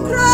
cry.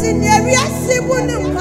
si ni ewia si mu ne